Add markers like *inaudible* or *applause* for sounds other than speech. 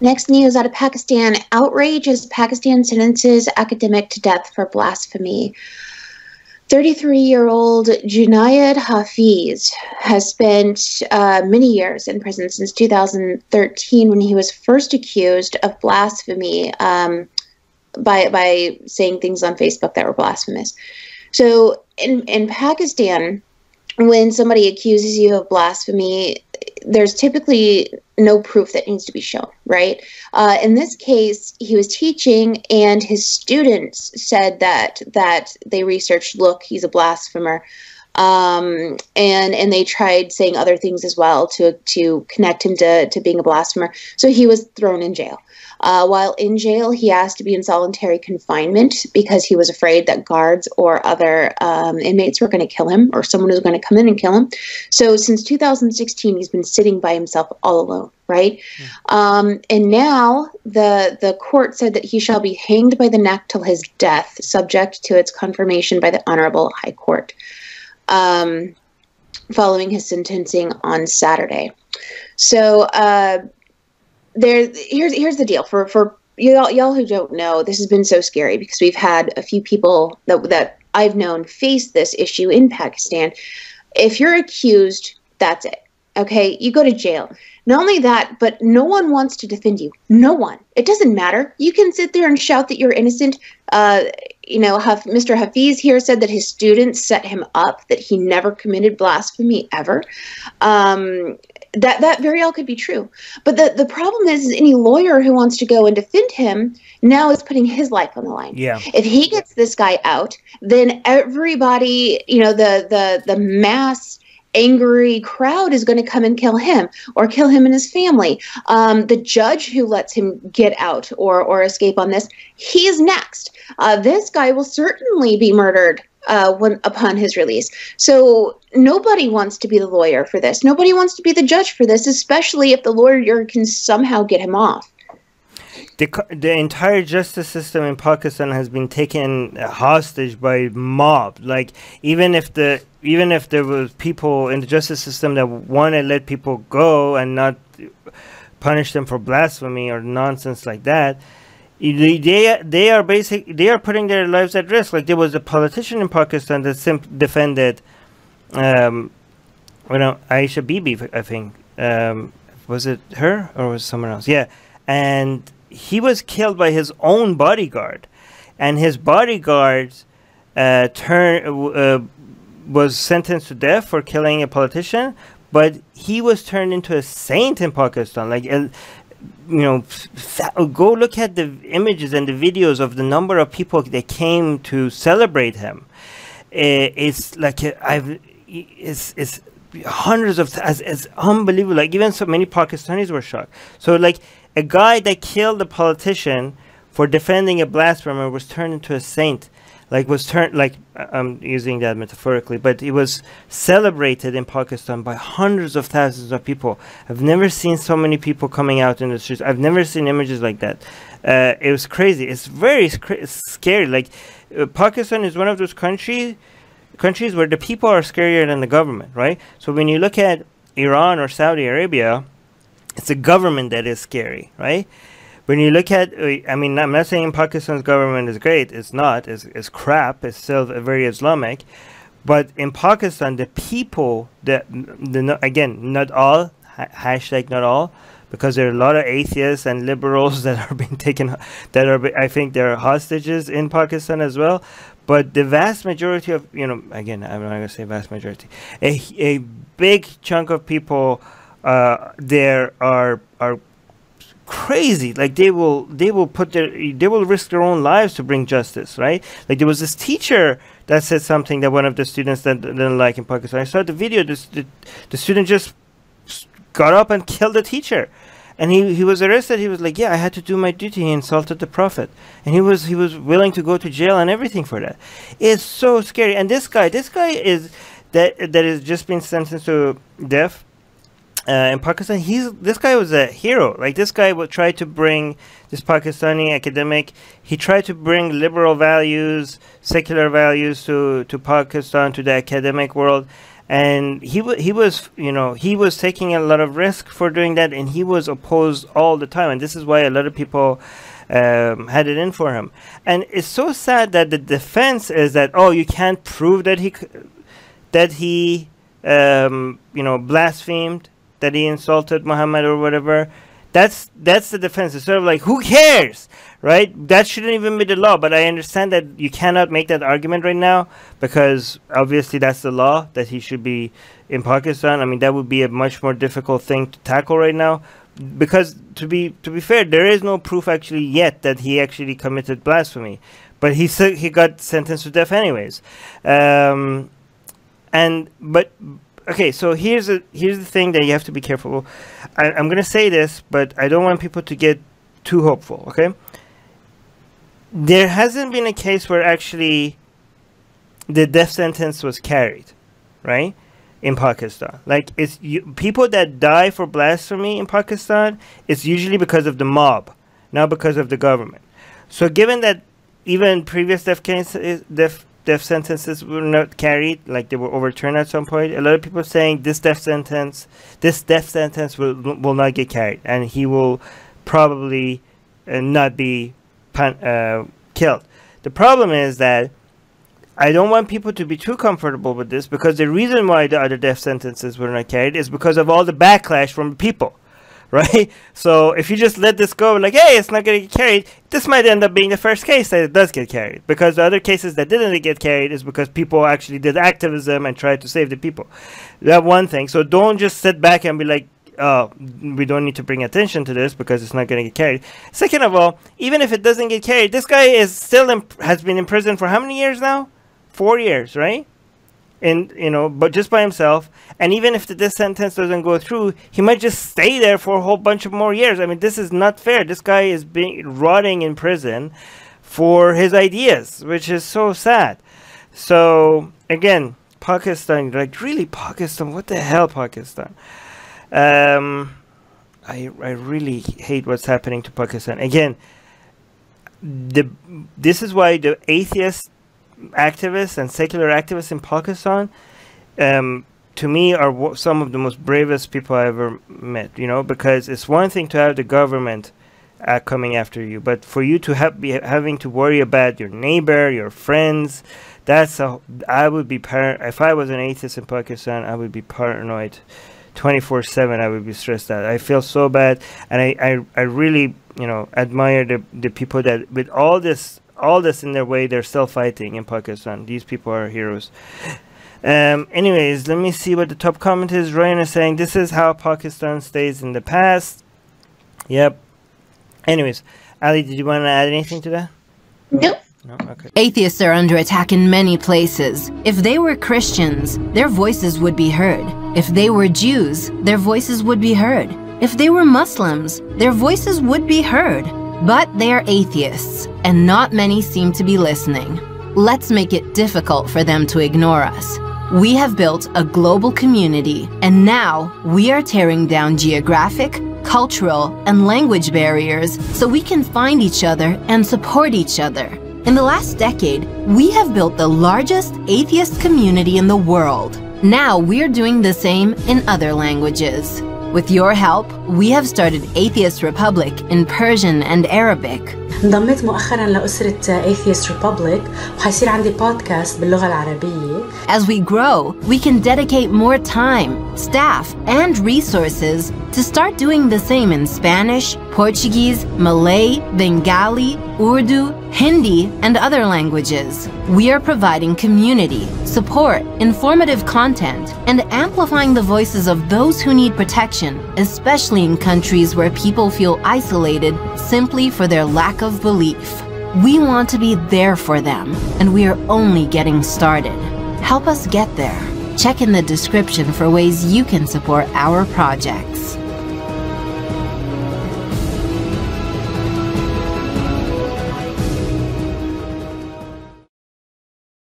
Next news out of Pakistan outrage as Pakistan sentences academic to death for blasphemy. 33 year old Junaid Hafeez has spent uh, many years in prison since 2013 when he was first accused of blasphemy um, by, by saying things on Facebook that were blasphemous. So in, in Pakistan, when somebody accuses you of blasphemy, there's typically no proof that needs to be shown, right? Uh, in this case, he was teaching, and his students said that that they researched. Look, he's a blasphemer, um, and and they tried saying other things as well to to connect him to to being a blasphemer. So he was thrown in jail. Uh, while in jail, he asked to be in solitary confinement because he was afraid that guards or other um, inmates were going to kill him or someone was going to come in and kill him. So since 2016, he's been sitting by himself all alone, right? Mm. Um, and now the the court said that he shall be hanged by the neck till his death, subject to its confirmation by the Honorable High Court. Um, following his sentencing on Saturday. So uh, there here's here's the deal for for y'all y'all who don't know this has been so scary because we've had a few people that that I've known face this issue in Pakistan. If you're accused, that's it. Okay, you go to jail. Not only that, but no one wants to defend you. No one. It doesn't matter. You can sit there and shout that you're innocent. Uh, you know, Mr. Hafeez here said that his students set him up, that he never committed blasphemy ever. Um, that that very well could be true. But the the problem is, is any lawyer who wants to go and defend him now is putting his life on the line. Yeah. If he gets this guy out, then everybody, you know, the the the mass angry crowd is going to come and kill him or kill him and his family. Um, the judge who lets him get out or or escape on this, he's next. Uh, this guy will certainly be murdered uh, when upon his release. So nobody wants to be the lawyer for this. Nobody wants to be the judge for this, especially if the lawyer can somehow get him off. The, the entire justice system in Pakistan has been taken hostage by mob. Like even if the even if there was people in the justice system that want to let people go and not punish them for blasphemy or nonsense like that, they they are basic they are putting their lives at risk. Like there was a politician in Pakistan that simp- defended, um, you know, Aisha Bibi, I think. Um, was it her or was someone else? Yeah, and he was killed by his own bodyguard, and his bodyguard uh, turn uh, was sentenced to death for killing a politician. But he was turned into a saint in Pakistan. Like you know, go look at the images and the videos of the number of people that came to celebrate him. it's like uh, I've, it's it's hundreds of as it's unbelievable. Like even so many Pakistanis were shocked. So like a guy that killed a politician for defending a blasphemer was turned into a saint like was turned like I'm using that metaphorically, but it was celebrated in Pakistan by hundreds of thousands of people. I've never seen so many people coming out in the streets. I've never seen images like that. Uh, it was crazy. It's very sc- scary. Like uh, Pakistan is one of those countries countries where the people are scarier than the government, right? So when you look at Iran or Saudi Arabia, it's the government that is scary, right? when you look at, I mean, I'm not saying Pakistan's government is great. It's not. It's, it's crap. It's still very Islamic. But in Pakistan, the people, the, the again, not all, hashtag not all, because there are a lot of atheists and liberals *laughs* that are being taken, that are, I think, they're hostages in Pakistan as well. But the vast majority of, you know, again, I'm not going to say vast majority, a, a big chunk of people uh, there are are crazy. Like they will they will put their they will risk their own lives to bring justice right? Like there was this teacher that said something that one of the students that didn't like in pakistan. I saw the video. This, the, the student just got up and killed the teacher. And he, he was arrested. He was like yeah i had to do my duty. He insulted the prophet. And he was he was willing to go to jail and everything for that. It's so scary. And this guy this guy is that that has just been sentenced to death uh, in Pakistan, he's this guy was a hero. Like this guy would try to bring this Pakistani academic. He tried to bring liberal values, secular values to to Pakistan, to the academic world, and he he was you know he was taking a lot of risk for doing that, and he was opposed all the time, and this is why a lot of people. Um, had it in for him, and it's so sad that the defense is that oh you can't prove that he that he um, you know blasphemed that he insulted Muhammad or whatever. That's that's the defense. It's sort of like who cares, right? That shouldn't even be the law. But I understand that you cannot make that argument right now because obviously that's the law that he should be in Pakistan. I mean that would be a much more difficult thing to tackle right now because to be to be fair, there is no proof actually yet that he actually committed blasphemy. But he he got sentenced to death anyways. Um, and but okay, so here's a here's the thing that you have to be careful. I, I'm gonna say this, but I don't want people to get too hopeful. Okay, there hasn't been a case where actually the death sentence was carried, right? In Pakistan, like it's you, people that die for blasphemy in Pakistan, it's usually because of the mob, not because of the government. So, given that even previous death cases, death death sentences were not carried, like they were overturned at some point. A lot of people saying this death sentence, this death sentence will will not get carried, and he will probably uh, not be uh, killed. The problem is that I don't want people to be too comfortable with this because the reason why the other death sentences were not carried is because of all the backlash from people. Right? *laughs* So if you just let this go, like, hey, it's not going to get carried, this might end up being the first case that it does get carried. Because the other cases that didn't get carried is because people actually did activism and tried to save the people. That one thing. So don't just sit back and be like, oh, we don't need to bring attention to this because it's not going to get carried. Second of all, even if it doesn't get carried, this guy is still has been in prison for how many years now? Four years, right? And you know, but just by himself. And even if the, this sentence doesn't go through, he might just stay there for a whole bunch of more years. I mean, this is not fair. This guy is being rotting in prison for his ideas, which is so sad. So again, Pakistan, like really Pakistan, what the hell, Pakistan? Um, I I really hate what's happening to Pakistan. Again, the this is why the atheists activists and secular activists in Pakistan, um, to me, are some of the most bravest people I ever met. You know, because it's one thing to have the government uh, coming after you, but for you to have be having to worry about your neighbor, your friends, that's a. I would be par- if I was an atheist in Pakistan, I would be paranoid. 24 7 i would be stressed out i feel so bad and I, I i really you know admire the the people that with all this all this in their way, they're still fighting in Pakistan. These people are heroes. Um, anyways, let me see what the top comment is. Ryan is saying this is how Pakistan stays in the past. Yep. Anyways, Allie, did you want to add anything to that? Nope. No? Okay. Atheists are under attack in many places. If they were Christians, their voices would be heard. If they were Jews, their voices would be heard. If they were Muslims, their voices would be heard. But they are atheists, and not many seem to be listening. Let's make it difficult for them to ignore us. We have built a global community, and now we are tearing down geographic, cultural, and language barriers so we can find each other and support each other. In the last decade, we have built the largest atheist community in the world. Now we're doing the same in other languages. With your help, we have started Atheist Republic in Persian and Arabic. انضميت مؤخرا لأسرة Atheist Republic وحيصير عندي بودكاست باللغة العربية As we grow, we can dedicate more time, staff, and resources to start doing the same in Spanish, Portuguese, Malay, Bengali, Urdu, Hindi, and other languages. We are providing community, support, informative content, and amplifying the voices of those who need protection, especially in countries where people feel isolated simply for their lack of belief. We want to be there for them, and we are only getting started. Help us get there. Check in the description for ways you can support our projects.